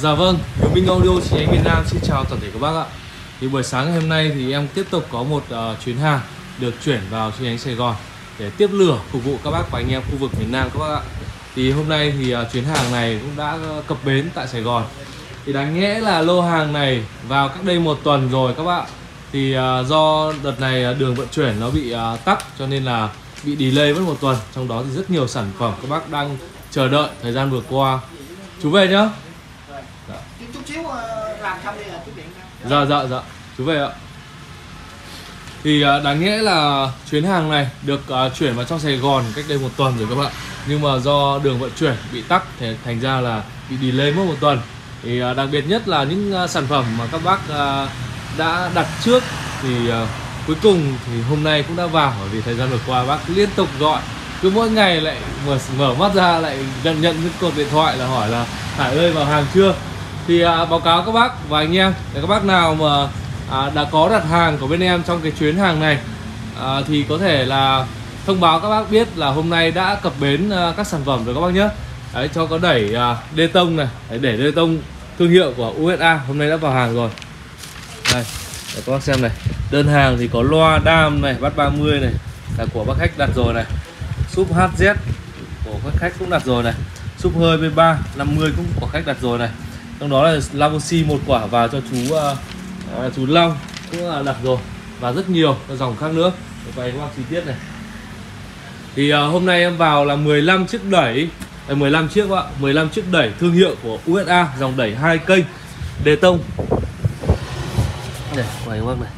Dạ vâng, Hiếu Minh Audio chi nhánh miền Nam xin chào toàn thể các bác ạ. Thì buổi sáng ngày hôm nay thì em tiếp tục có một uh, chuyến hàng được chuyển vào chi nhánh Sài Gòn Để tiếp lửa phục vụ các bác và anh em khu vực miền Nam các bác ạ. Thì hôm nay thì uh, chuyến hàng này cũng đã ờ, cập bến tại Sài Gòn. Thì đáng nhẽ là lô hàng này vào cách đây một tuần rồi các bạn Thì uh, do đợt này đường vận chuyển nó bị uh, tắc cho nên là bị delay mất một tuần Trong đó thì rất nhiều sản phẩm các bác đang chờ đợi thời gian vừa qua. Chú về nhá. Dạ dạ dạ. Chú về ạ. Thì à, đáng nghĩa là chuyến hàng này được à, chuyển vào trong Sài Gòn cách đây một tuần rồi các bạn. Nhưng mà do đường vận chuyển bị tắc thì thành ra là bị delay mất một tuần. Thì à, đặc biệt nhất là những sản phẩm mà các bác đã đặt trước Thì cuối cùng thì hôm nay cũng đã vào Bởi vì thời gian vừa qua bác liên tục gọi. Cứ mỗi ngày lại mở mở mắt ra lại nhận nhận những cuộc điện thoại là hỏi là Hải ơi, vào hàng chưa? Thì à, báo cáo các bác và anh em để các bác nào mà à, đã có đặt hàng của bên em trong cái chuyến hàng này à, thì có thể là thông báo các bác biết là hôm nay đã cập bến à, các sản phẩm rồi các bác nhé. Đấy cho có đẩy à, đê tông này đấy, để đê tông thương hiệu của USA hôm nay đã vào hàng rồi. Đây để các bác xem này. Đơn hàng thì có loa đam này bắt 30 này là của bác khách đặt rồi này. Súp HZ của các khách cũng đặt rồi này. Súp hơi V3 50 cũng của khách đặt rồi này trong đó là Lavosi một quả và cho chú uh, chú Long cũng là đặt rồi. Và rất nhiều các dòng khác nữa. Quay các bác chi tiết này. Thì uh, hôm nay em vào là 15 chiếc đẩy. 15 chiếc các bạn 15 chiếc đẩy thương hiệu của USA dòng đẩy hai kênh đề tông. Đây quay các bác này.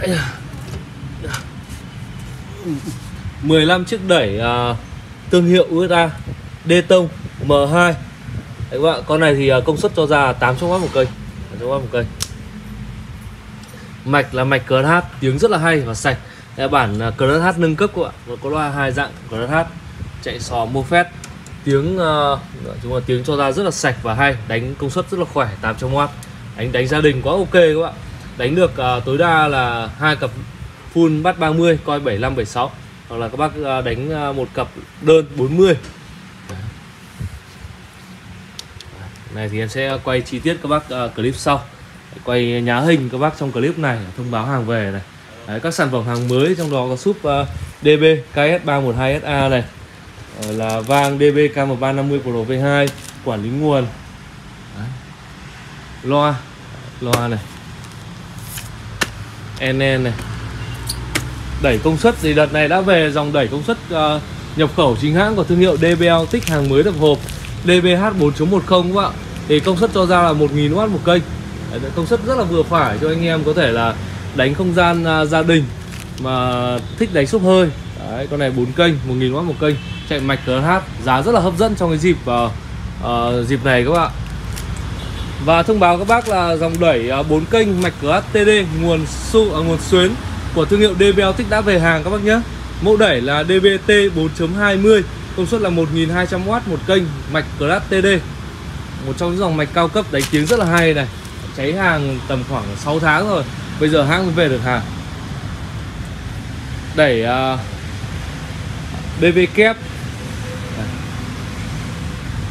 Ây 15 chiếc đẩy uh, thương hiệu USA Đê tông M2 Đấy vâng các bạn, con này thì à, công suất cho ra 800W một cây. 800W một cây. Mạch là mạch CRH, tiếng rất là hay và sạch. Đây bản à, CRH nâng cấp các bạn Nó có loa hai dạng CRH Chạy sò Mofet Tiếng uh, chúng là tiếng cho ra rất là sạch và hay. Đánh công suất rất là khỏe 800W Đánh đánh gia đình quá ok các bạn Đánh được uh, tối đa là hai cặp full bắt 30 coi 75 76 hoặc là các bác đánh một cặp đơn 40 này thì em sẽ quay chi tiết các bác uh, clip sau. Quay nhá hình các bác trong clip này thông báo hàng về này. Đấy, các sản phẩm hàng mới trong đó có súp uh, DB KS312SA này. Uh, là vang DB K1350 Pro V2 quản lý nguồn. Đấy. loa. Loa này. NN này. Đẩy công suất thì đợt này đã về dòng đẩy công suất uh, nhập khẩu chính hãng của thương hiệu DBL tích hàng mới được hộp. DBH 4.10 các bạn thì công suất cho ra là 1000W một kênh. Đấy, công suất rất là vừa phải cho anh em có thể là đánh không gian à, gia đình mà thích đánh xúc hơi. Đấy, con này 4 kênh 1000W một kênh. Chạy mạch KH giá rất là hấp dẫn trong cái dịp uh, uh, dịp này các bạn và thông báo các bác là dòng đẩy à, 4 kênh mạch KH TD nguồn su à, nguồn xuyến của thương hiệu DBL Tích đã về hàng các bác nhé. Mẫu đẩy là DBT 4.20 Công suất là 1200W một kênh Mạch Class TD Một trong những dòng mạch cao cấp đánh tiếng rất là hay này. Cháy hàng tầm khoảng 6 tháng rồi. Bây giờ hãng mới về được hàng. Đẩy uh, kép.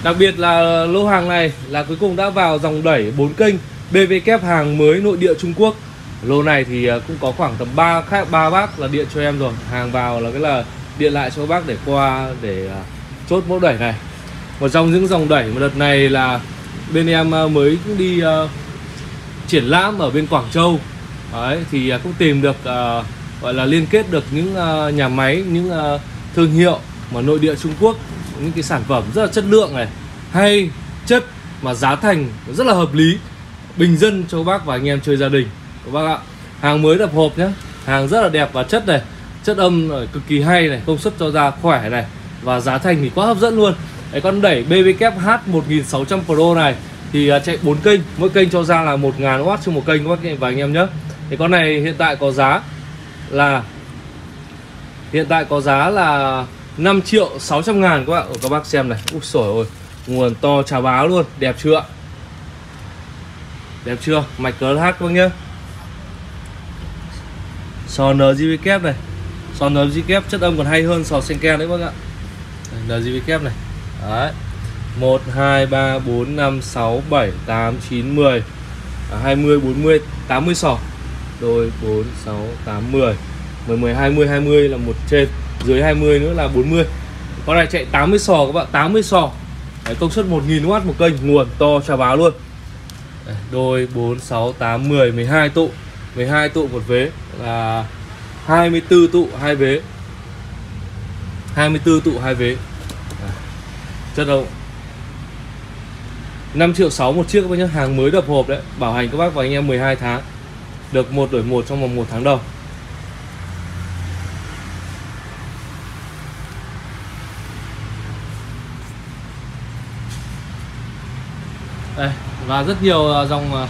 Đặc biệt là lô hàng này là cuối cùng đã vào dòng đẩy 4 kênh bv kép hàng mới nội địa Trung Quốc. Lô này thì à, cũng có khoảng tầm 3 khác ba bác là điện cho em rồi. Hàng vào là cái là điện lại cho bác để qua để à, chốt mẫu đẩy này. Một trong những dòng đẩy mà đợt này là bên em à, mới cũng đi uh, triển lãm ở bên Quảng Châu. Đấy thì cũng tìm được uh, gọi là liên kết được những uh, nhà máy những uh, thương hiệu mà nội địa Trung Quốc những cái sản phẩm rất là chất lượng này hay chất mà giá thành rất là hợp lý bình dân cho bác và anh em chơi gia đình. Các bác ạ hàng mới đập hộp nhé hàng rất là đẹp và chất này chất âm cực kỳ hay này công suất cho ra khỏe này và giá thành thì quá hấp dẫn luôn. Đấy, con đẩy BB H 1600 Pro này thì à, chạy 4 kênh mỗi kênh cho ra là 1000W trên một kênh các bác và anh em nhé. Thì con này hiện tại có giá là hiện tại có giá là 5 triệu 600 ngàn các bạn Ủa, các bác xem này. Úi sổi ôi nguồn to trà báo luôn. Đẹp chưa? Đẹp chưa? Mạch cờ hát các bác nhé. Sò NGV kép này sò NGV kép chất âm còn hay hơn sò sen ken đấy các bác ạ NGV kép này. Đấy. 1 2 3 4 5 6 7 8 9 10 20 40 80 sò. Đôi 4 6 8 10 10 10 20 20 là một trên. Dưới 20 nữa là 40 con này chạy 80 sò các bạn 80 sò. Đấy, công suất 1000W một kênh nguồn to trà báo luôn. Đấy, đôi 4 6 8 10 12 tụ. 12 tụ một vế là 24 tụ hai vế. 24 tụ hai vế. À, chất động 5 triệu 6 một chiếc các bác nhé. Hàng mới đập hộp đấy. Bảo hành các bác và anh em 12 tháng. Được một đổi một trong vòng một tháng đầu. Đây, và rất nhiều à, dòng à,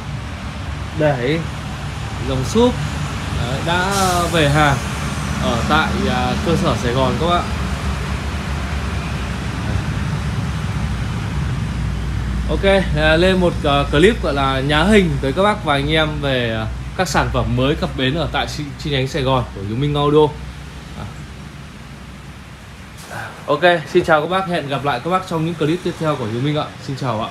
để dòng súp đã về hàng ở tại à, cơ sở Sài Gòn các bạn Ok, à, lên một à, clip gọi là nhá hình tới các bác và anh em về các sản phẩm mới cập bến ở tại chi, chi nhánh Sài Gòn của Hiếu Minh Audio. Ok, xin chào các bác, hẹn gặp lại các bác trong những clip tiếp theo của Hiếu Minh ạ. Xin chào ạ.